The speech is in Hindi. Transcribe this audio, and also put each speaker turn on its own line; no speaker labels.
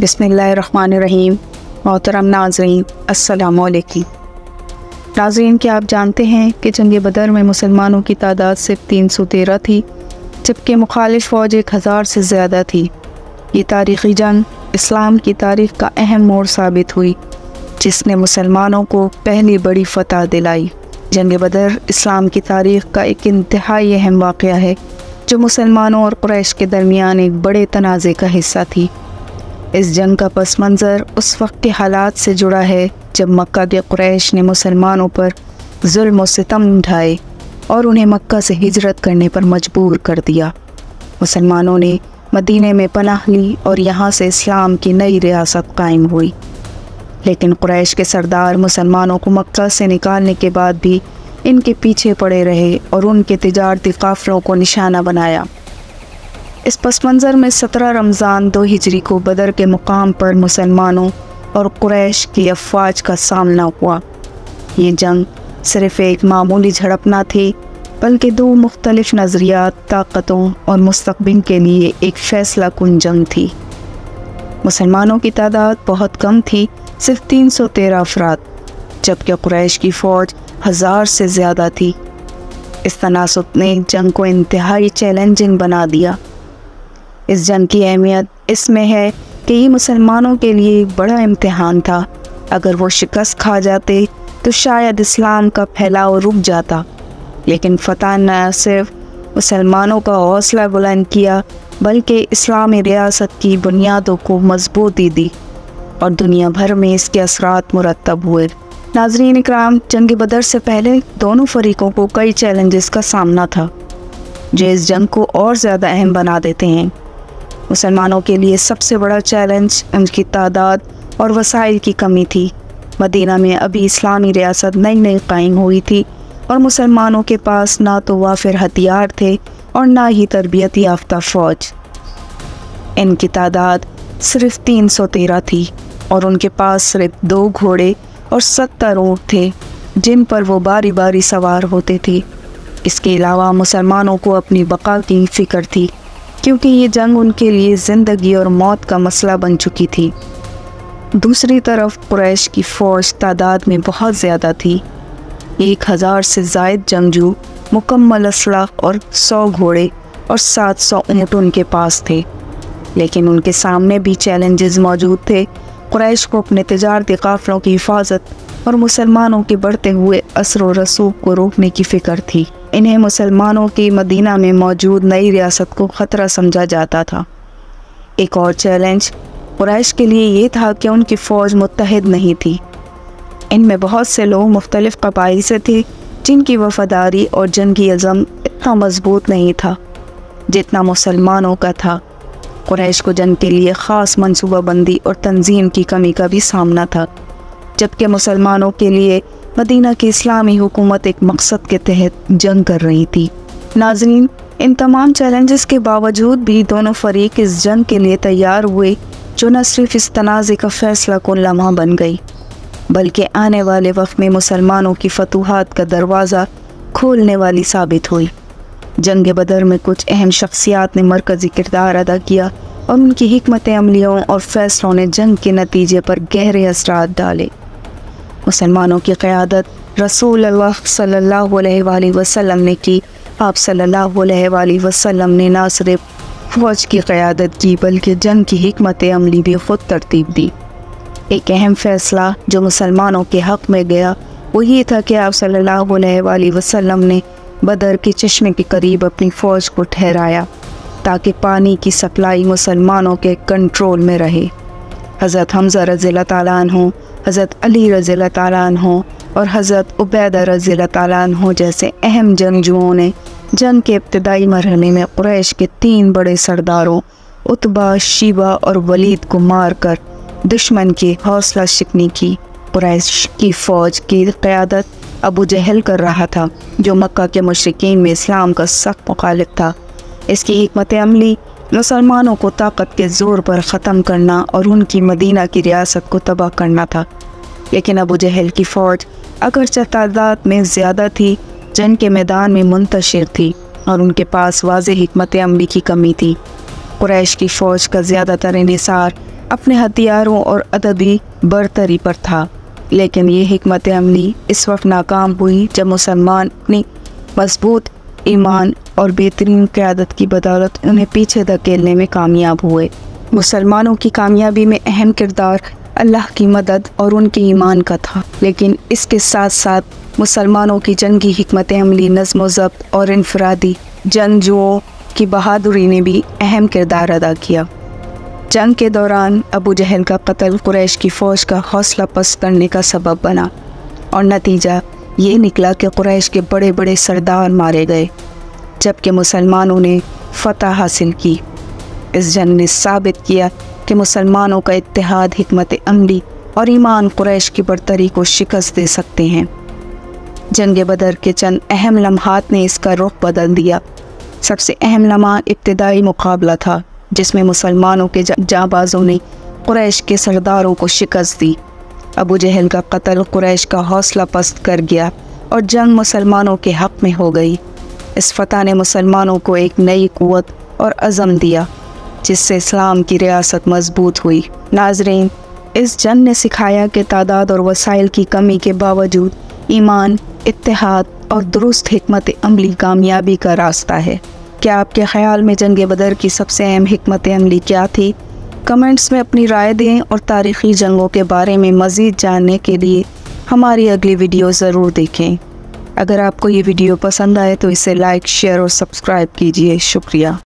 बिसमीम मोहतरम नाजरीन असलकम नाजरीन, क्या आप जानते हैं कि जंग बदर में मुसलमानों की तादाद सिर्फ़ तीन सौ तेरह थी, जबकि मुखालिफ फ़ौज एक हज़ार से ज़्यादा थी। ये तारीख़ी जंग इस्लाम की तारीख़ का अहम मोड़ साबित हुई, जिसने मुसलमानों को पहली बड़ी फ़तह दिलाई। जंग बदर इस्लाम की तारीख़ का एक इंतहाई अहम वाक़ है, जो मुसलमानों और क्रैश के दरमियान एक बड़े तनाज़े का हिस्सा थी। इस जंग का पस मंज़र उस वक्त के हालात से जुड़ा है, जब मक्का के क्रैश ने मुसलमानों पर जुल्म सितम उठाए और उन्हें मक्का से हिजरत करने पर मजबूर कर दिया। मुसलमानों ने मदीने में पनाह ली और यहाँ से इस्लाम की नई रियासत कायम हुई। लेकिन क्रैश के सरदार मुसलमानों को मक्का से निकालने के बाद भी इनके पीछे पड़े रहे और उनके तजारती काफ़लों को निशाना बनाया। इस पस मंज़र में सत्रह रमज़ान दो हिजरी को बदर के मुकाम पर मुसलमानों और क्रैश की अफवाज का सामना हुआ। ये जंग सिर्फ़ एक मामूली झड़प ना थी, बल्कि दो मुख्तलिफ़ नज़रियात, ताकतों और मुस्तबिल के लिए एक फ़ैसला कन जंग थी। मुसलमानों की तादाद बहुत कम थी, सिर्फ़ तीन सौ तेरह अफराद, जबकि क्रैश की फ़ौज हज़ार से ज़्यादा थी। इस तनासब ने जंग को इंतहाई चैलेंजिंग बना दिया। इस जंग की अहमियत इसमें है कि ये मुसलमानों के लिए एक बड़ा इम्तहान था। अगर वो शिकस्त खा जाते तो शायद इस्लाम का फैलाव रुक जाता। लेकिन फ़तह न सिर्फ़ मुसलमानों का हौसला बुलंद किया, बल्कि इस्लामी रियासत की बुनियादों को मजबूती दी और दुनिया भर में इसके असरात मुरतब हुए। नाजरीन कराम जंग बदर से पहले दोनों फरीकों को कई चैलेंजेस का सामना था, जो इस जंग को और ज़्यादा अहम बना देते हैं। मुसलमानों के लिए सबसे बड़ा चैलेंज उनकी तादाद और वसाइल की कमी थी। मदीना में अभी इस्लामी रियासत नई नई कायम हुई थी और मुसलमानों के पास ना तो वाफिर हथियार थे और ना ही तरबियत याफ्ता फ़ौज। इनकी तादाद सिर्फ़ तीन सौ तेरह थी और उनके पास सिर्फ़ दो घोड़े और सत्तर ऊँट थे, जिन पर वो बारी बारी सवार होते थे। इसके अलावा मुसलमानों को अपनी बका की फ़िक्र थी। क्योंकि ये जंग उनके लिए ज़िंदगी और मौत का मसला बन चुकी थी। दूसरी तरफ़ कुरैश की फ़ौज तादाद में बहुत ज़्यादा थी। एक हज़ार से जायद जंगजू, मुकम्मल असला और सौ घोड़े और सात सौ ऊँट उनके पास थे। लेकिन उनके सामने भी चैलेंजेस मौजूद थे। क्रैश को अपने तजारती काफ़लों की हिफाजत और मुसलमानों के बढ़ते हुए असर रसूख को रोकने की फ़िक्र थी। इन्हें मुसलमानों की मदीना में मौजूद नई रियासत को ख़तरा समझा जाता था। एक और चैलेंज क्रैश के लिए ये था कि उनकी फ़ौज मुतहद नहीं थी। इनमें बहुत से लोग मुख्तलिफ़ कबाइल से थे, जिनकी वफादारी और जंगी अज़म इतना मज़बूत नहीं था, जितना मुसलमानों का था। क्रैश को जंग के लिए ख़ास मनसूबाबंदी और तंजीम की कमी का भी सामना था, जबकि मुसलमानों के लिए मदीना की इस्लामी हुकूमत एक मकसद के तहत जंग कर रही थी। नाजरीन, इन तमाम चैलेंजेस के बावजूद भी दोनों फरीक इस जंग के लिए तैयार हुए, जो न सिर्फ़ इस तनाज़े का फ़ैसला को लम्हा बन गई, बल्कि आने वाले वक्त में मुसलमानों की फतूहत का दरवाज़ा खोलने वाली साबित हुई। जंग बदर में कुछ अहम शख्सियात ने मरकज़ी किरदार अदा किया और उनकी हमत अमलियों और फैसलों ने जंग के नतीजे पर गहरे असरा डाले। मुसलमानों की क़्यादत रसूल अलैहि वसल्लम ने की। आप अलैहि वसल्लम ने ना सिर्फ़ फ़ौज की क़्यादत की, बल्कि जंग की हमत अमली भी ख़ुद तरतीब दी। एक अहम फ़ैसला जो मुसलमानों के हक़ में गया वो ये था कि आप अलैहि वसल्लम ने बदर के चश्मे के करीब अपनी फ़ौज को ठहराया, ताकि पानी की सप्लाई मुसलमानों के कंट्रोल में रहे। हज़रत हमज़ा रज़ी हो हज़रत अली रज़ी हो और हज़रत उबैदा रज़ी हो जैसे अहम जंगजुओं ने जंग के इब्तदाई मरहले में क्रैश के तीन बड़े सरदारों, उतबा, शिबा और वलीद को मार कर दुश्मन की हौसला शिकनी की क्रैश की फ़ौज की क़्यादत अबू जहल कर रहा था, जो मक्का के मशरकिन में इस्लाम का सख्त मुखालिफ था। इसकी हमत अमली मुसलमानों को ताकत के ज़ोर पर ख़त्म करना और उनकी मदीना की रियासत को तबाह करना था। लेकिन अबू जहल की फ़ौज अगर तादाद में ज़्यादा थी जंग के मैदान में मुंतशिर थी और उनके पास वाज हमत अमली की कमी थी। क्रैश की फ़ौज का ज़्यादातर इसार अपने हथियारों और अदबी बरतरी पर था। लेकिन ये हमत अमली इस वक्त नाकाम हुई जब मुसलमान अपनी मज़बूत ईमान और बेहतरीन क़्यादत की बदौलत उन्हें पीछे धकेलने में कामयाब हुए। मुसलमानों की कामयाबी में अहम किरदार अल्लाह की मदद और उनके ईमान का था। लेकिन इसके साथ साथ मुसलमानों की जंगी हमत अमली, नज्म ज़ब्त और इनफरादी जंगजुओं की बहादुरी ने भी अहम किरदार अदा किया। जंग के दौरान अबू जहल का कत्ल कुरैश की फ़ौज का हौसला पस्त करने का सबब बना और नतीजा ये निकला कि कुरैश के बड़े बड़े सरदार मारे गए, जबकि मुसलमानों ने फतह हासिल की। इस जंग ने साबित किया कि मुसलमानों का इतिहाद हमत अमली और ईमान कुरैश की बरतरी को शिकस्त दे सकते हैं। जंग बदर के चंद अहम लम्हात ने इसका रुख बदल दिया। सबसे अहम लम्हा इब्तदाई मुकाबला था, जिसमें मुसलमानों के जाबाजों ने कुरैश के सरदारों को शिकस्त दी। अबू जहल का कत्ल कुरैश का हौसला पस्त कर गया और जंग मुसलमानों के हक़ में हो गई। इस फतह ने मुसलमानों को एक नई क़वत और अज़म दिया, जिससे इस्लाम की रियासत मज़बूत हुई। नाजरीन, इस जंग ने सिखाया कि तादाद और वसाइल की कमी के बावजूद ईमान, इत्तेहाद और दुरुस्त हमत अमली कामयाबी का रास्ता है। क्या आपके ख्याल में जंग बदर की सबसे अहम हमत अमली क्या थी? कमेंट्स में अपनी राय दें और तारीख़ी जंगों के बारे में मज़ीद जानने के लिए हमारी अगली वीडियो ज़रूर देखें। अगर आपको ये वीडियो पसंद आए तो इसे लाइक, शेयर और सब्सक्राइब कीजिए। शुक्रिया।